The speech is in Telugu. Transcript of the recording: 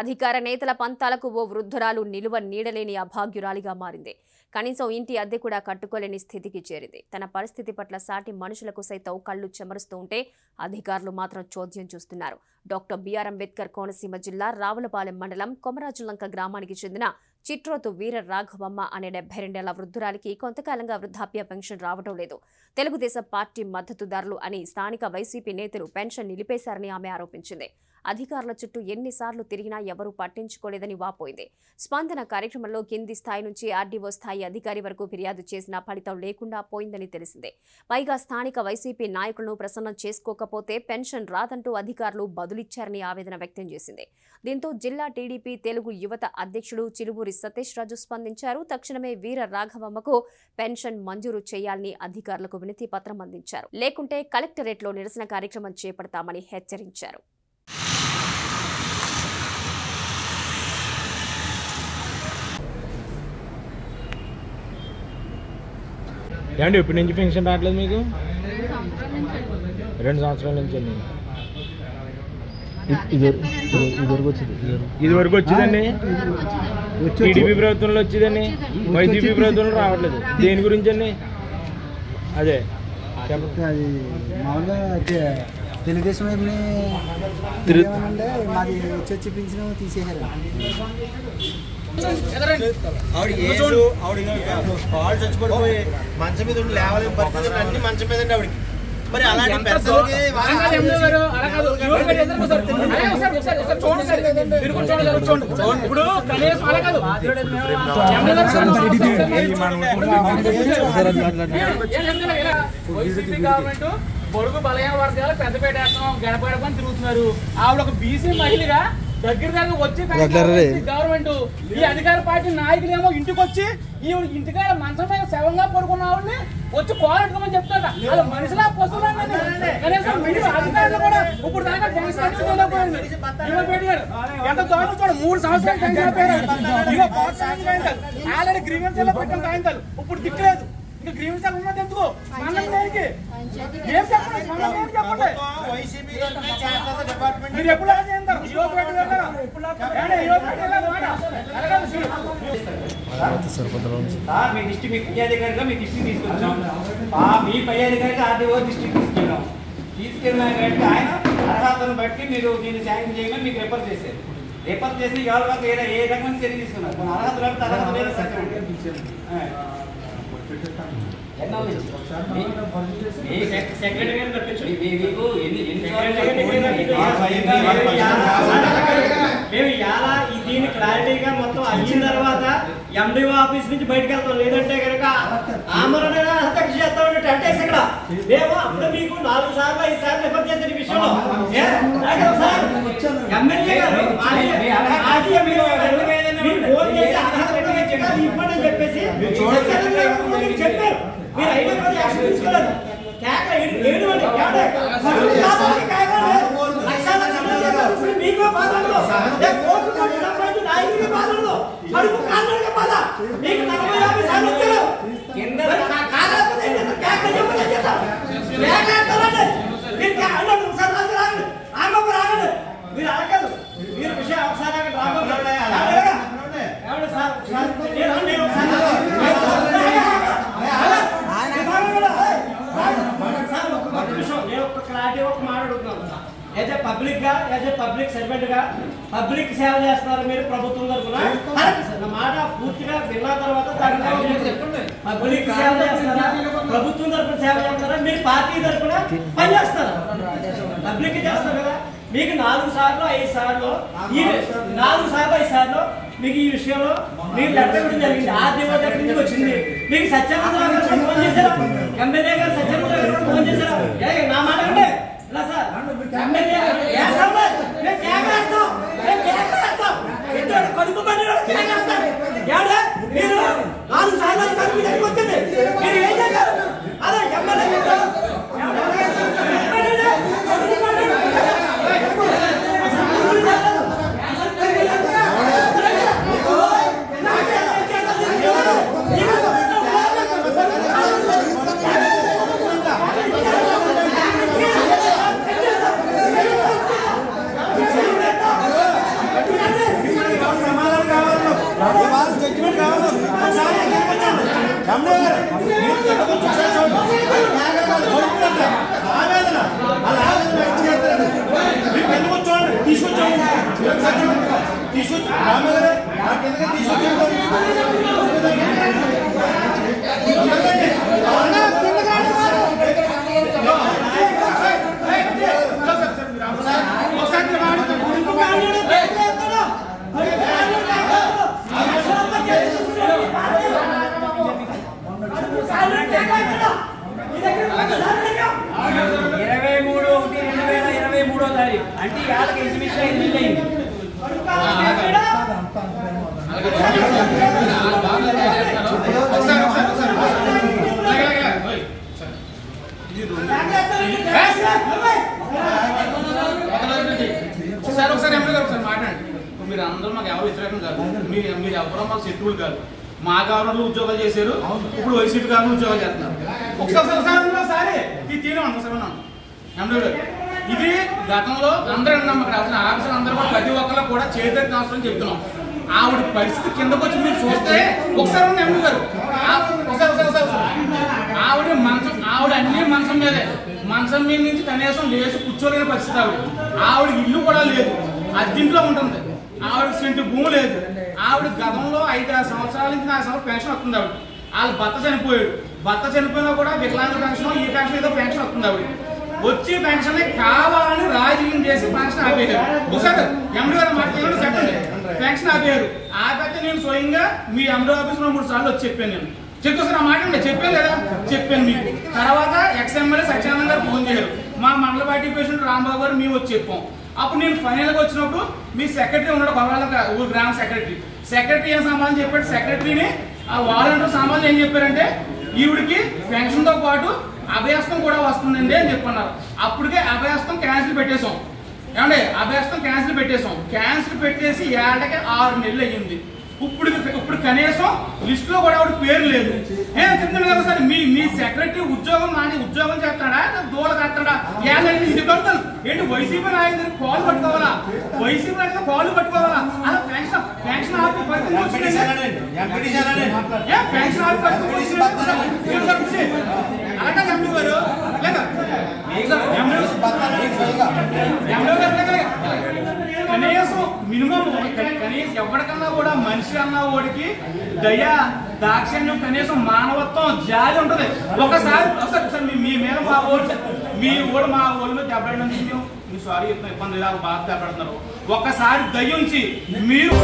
అధికార నేతల పంతాలకు ఓ వృద్ధురాలు నిలువ నీడలేని అభాగ్యురాలిగా మారింది. కనీసం ఇంటి అద్దె కూడా కట్టుకోలేని స్థితికి చేరింది. తన పరిస్థితి పట్ల సాటి మనుషులకు సైతం కళ్ళు చెమరుస్తూ ఉంటే అధికారులు మాత్రం చోద్యం చూస్తున్నారు. డాక్టర్ బిఆర్ అంబేద్కర్ కోనసీమ జిల్లా రావులపాలెం మండలం కొమరాజులంక గ్రామానికి చెందిన చిట్రోతు వీర రాఘవమ్మ అనే డెబ్బై రెండేళ్ళ వృద్ధురాలికి కొంతకాలంగా వృద్ధాప్య పెన్షన్ రావడం లేదు. తెలుగుదేశం పార్టీ మద్దతుదారులు అని స్థానిక వైసీపీ నేతలు పెన్షన్ నిలిపేశారని ఆమె ఆరోపించింది. అధికారుల చుట్టూ ఎన్నిసార్లు తిరిగినా ఎవరూ పట్టించుకోలేదని వాపోయింది. స్పందన కార్యక్రమంలో కింది స్థాయి నుంచి ఆర్డీఓ స్థాయి అధికారి వరకు ఫిర్యాదు చేసినా ఫలితం లేకుండా పోయిందని తెలిసిందే. పైగా స్థానిక వైసీపీ నాయకులను ప్రసన్నం చేసుకోకపోతే పెన్షన్ రాదంటూ అధికారులు బదులిచ్చారని ఆవేదన వ్యక్తం చేసింది. దీంతో జిల్లా టీడీపీ తెలుగు యువత అధ్యక్షుడు చిలువూరి సతీష్ రాజు స్పందించారు. తక్షణమే వీర రాఘవమ్మకు పెన్షన్ మంజూరు చేయాలని అధికారులకు వినతి పత్రం అందించారు. లేకుంటే కలెక్టరేట్లో నిరసన కార్యక్రమం చేపడతామని హెచ్చరించారు. ఏమండి ఇప్పటి నుంచి పెన్షన్ రావట్లేదు మీకు? రెండు సంవత్సరాల నుంచి అండి. ఇది వరకు వచ్చిందండి టీడీపీ ప్రభుత్వంలో వచ్చిందండి. వైసీపీ ప్రభుత్వంలో రావట్లేదు. దేని గురించి అండి అదే. చెప్పండి. అది మామూలుగా తె- తెలుగుదేశం మాది వచ్చి వచ్చి పింఛను తీసేశారు. ఆవిడ ఆవిడ మంచం మీద ఉండి లేవలేని పరిస్థితులు అన్ని మంచం మీద అండి ఆవిడకి. మరి అలాంటి పెద్దలకి ఇప్పుడు కనీసం వైసీపీ గవర్నమెంట్ పొడుగు బలహీన వర్గాలు పెద్దపేట గడప అని తిరుగుతున్నారు ఆవిడ ఒక బీసీ మహిళగా దగ్గర దగ్గర వచ్చి గవర్నమెంట్ ఈ అధికార పార్టీ నాయకులు ఏమో ఇంటికి వచ్చి ఈ ఇంటికాడ మంచం మీద శవంగా పడుకున్న ఆవిడని వచ్చి కోలెట్టుకోమని చెప్తాడ వాళ్ళ మనుషుల కనీసం అధికారులు కూడా ఇప్పుడు దాకా. ఎంత చూడు మూడు సంవత్సరాలు ఆల్రెడీ గ్రీవెన్స్లో పెట్టిన కాయించాలి ఇప్పుడు దిక్కులేదు ఇంకా గ్రీవెన్స్ ఉన్నది ఎందుకు దేనికి ఏం చెప్పండి దేనికి మీరు ఎప్పుడు లాగా చేస్తారు ఈ రోజు పెట్టి వెళ్ళారా ఏమండి? ఈ రోజు పెట్టి వెళ్ళారా మాట? అడగాలి చూడు. సార్ మీ డిస్ట్రిక్ట్ మీ పై అధికారిగా మీ డిస్ట్రిక్ట్ తీసుకొచ్చాం ఆ మీ పై అధికారిగా ఆర్డీఓ డిస్ట్రిక్ట్ తీసుకెళ్ళాం తీసుకెళ్ళిన కాబట్టి ఆయన అర్హతను బట్టి మీరు దీన్ని శాంక్షన్ చేయమని మీకు రిఫర్ చేశారు రిఫర్ చేసి ఇవాళ వరకు ఏ ఏ రకమైన చర్య తీసుకున్నారు కొన్ని అర్హత లేకపోతే అర్హత లేదు మేము ఇలా దీన్ని క్లారిటీగా మొత్తం అయిన తర్వాత ఎండిఓ ఆఫీస్ నుంచి బయటకు వెళ్తాం లేదంటే కనుక ఆమరణ హత్య చేస్తామంటే టెంటేస్ ఇక్కడ మేము అప్పుడు మీకు నాలుగు సార్లు ఐదు సార్లు రిఫర్ చేసిన విషయంలో ఎమ్మెల్యే గారు మాజీ మాజీ గారు మీరు ఫోన్ చేసి అని చెప్పేసి మీకు చెప్పారు? మీరు అయినా కూడా యాక్షన్ తీసుకోలేదు కేక ఏడు. లక్షల లక్షల మంది ఎదురు మీకు బాధలు ఏ కోట్లు కోట్లు సంపాదించిన నాయకుడికి బాధలు కడుపు కాళ్ళకి బాధ మీకు నలభై యాభై సార్లు వచ్చారు కింద కాలేకపోతే కేక చెప్పలేదు చేత కేక ఎత్తాలండి మీరు కేక అన్నాడు ఒకసారి రాజు రాగండి ఆగమ్మ రాగండి మీరు అడగదు మీరు విషయం ఒకసారి ఆగండి రాగండి ఏమండి సార్ ఒకసారి నేను నేను ఒకసారి యాజ్ ఏ పబ్లిక్గా యాజ్ ఏ పబ్లిక్ సర్వెంట్గా పబ్లిక్ సేవ చేస్తున్నారు మీరు ప్రభుత్వం తరఫున. నా మాట పూర్తిగా విన్న తర్వాత పబ్లిక్ సేవ చేస్తారా? ప్రభుత్వం తరఫున సేవ చేస్తారా? మీరు పార్టీ తరఫున పని చేస్తారా? పబ్లిక్ చేస్తారు కదా. మీకు నాలుగు సార్లు ఐదు సార్లు నాలుగు సార్లు. ఐదు సార్లు మీకు ఈ విషయంలో మీరు లెటర్ ఇవ్వడం జరిగింది. ఆ దేవ దగ్గర నుంచి వచ్చింది. మీకు సత్యానందరావు గారు కూడా ఫోన్ చేశారా? ఎమ్మెల్యే గారు సత్యానందరావు గారు కూడా ఫోన్ చేశారా? నా మాట అంటే ఇలా సార్. ఎమ్మెల్యే కడుపు తీసుకొచ్చాము తీసుకొచ్చి రామగారు తీసుకొచ్చాము అంటే ఇవాళకి ఇంచుమించు ఐదు అయింది? ఒకసారి ఒకసారి ఎంపీ గారు ఒకసారి మాట్లాడండి. మీరు అందరూ మాకు ఎవరు వ్యతిరేకం కాదు. మీరు మీరు ఎవరో మాకు శత్రువులు కాదు. మా గవర్నర్లు ఉద్యోగాలు చేశారు. ఇప్పుడు వైసీపీ గవర్నర్ ఉద్యోగాలు చేస్తున్నారు. ఒకసారి ఒకసారి ఒకసారి. ఇది తీయడం ఒకసారి ఉన్నాను ఎంపీ గారు ఇది గతంలో అందరూ విన్నాం రాసిన అసలు ఆఫీసర్ అందరూ కూడా ప్రతి ఒక్కరు కూడా చేతి అవసరం చెప్తున్నాం. ఆవిడ పరిస్థితి కిందకు వచ్చి మీరు చూస్తే ఒకసారి ఉన్న ఎంపీ గారు. ఒకసారి ఒకసారి ఒకసారి. ఆవిడ మంచం ఆవిడ అన్ని మంచం మీదే. మంచం మీద నుంచి కనీసం లేచి కూర్చోలేని పరిస్థితి ఆవిడ. ఆవిడ ఇల్లు కూడా లేదు. అద్దీంట్లో ఉంటుంది. ఆవిడ సెంటు భూమి లేదు. ఆవిడ గతంలో ఐదు ఆరు సంవత్సరాల నుంచి నాలుగు సంవత్సరాలు పెన్షన్ వస్తుంది ఆవిడ వాళ్ళ భర్త చనిపోయాడు. భర్త చనిపోయినా కూడా వికలాంగ పెన్షన్ ఈ పెన్షన్ ఏదో పెన్షన్ వస్తుంది ఆవిడ వచ్చి పెన్షన్ కావాలని రాజీయం చేసి పెన్షన్ ఆపేయారు ఒకసారి ఎండి గారు మాట్లాడి చెప్పండి. పెన్షన్ ఆపేయారు ఆపేస్తే నేను స్వయంగా మీ ఎండి ఆఫీస్లో మూడు సార్లు వచ్చి చెప్పాను నేను. చెప్తే సార్ మాట చెప్పాను కదా. చెప్పాను మీకు. తర్వాత ఎక్స్ఎంఎల్ఏ సత్యానంద గారు ఫోన్ చేయరు మా మండల పార్టీ పేషెంట్ రాంబాబు గారు మేము వచ్చి చెప్పాం. అప్పుడు నేను ఫైనల్గా వచ్చినప్పుడు మీ సెక్రటరీ ఉన్నాడు కొలవాళ్ళ ఊరు గ్రామ సెక్రటరీ. సెక్రటరీ ఏం సమాధానం చెప్పాడు? సెక్రటరీని ఆ వాలంటీర్ సంబంధం ఏం చెప్పారంటే ఈవిడికి పెన్షన్తో పాటు అభయాస్తం కూడా వస్తుందండి అని చెప్పన్నారు అప్పటికే అభయాస్తం క్యాన్సిల్ పెట్టేశాం ఏమండి అభయాస్తం క్యాన్సిల్ పెట్టేశాం క్యాన్సిల్ పెట్టేసి ఏళ్ళకి ఆరు నెలలు అయ్యింది ఇప్పుడు ఇప్పుడు కనీసం లిస్ట్లో కూడా ఆవిడ పేరు లేదు ఏ చెప్తాను కదా సార్ మీ మీ సెక్రటరీ ఉద్యోగం మాని ఉద్యోగం చేస్తాడా దూడ కట్టాడా ఏళ్ళని ఇది కడతాను ఏంటి వైసీపీ నాయకులు కాలు పట్టుకోవాలా వైసీపీ నాయకులు కాలు పట్టుకోవాలా అలా పెన్షన్ పెన్షన్ ఆపి పరిస్థితి పెన్షన్ ఆపి పరిస్థితి వచ్చిందండి అలాగే ఎంపీ గారు లేదా ఎంపీ గారు లేదా? కనీసం మినిమం కనీసం ఎవరికన్నా కూడా మనిషి అన్న ఓడికి దయ దాక్షిణ్యం కనీసం మానవత్వం జాలి ఉంటది. ఒకసారి ఒకసారి మీ- మీద మా ఓడి మీ ఓడి మా ఓడి మీద దెబ్బడడం మీ సారీ చెప్తున్నా ఇబ్బంది లేదు బాగా దెబ్బడుతున్నారు ఒక్కసారి దయ ఉంచి మీరు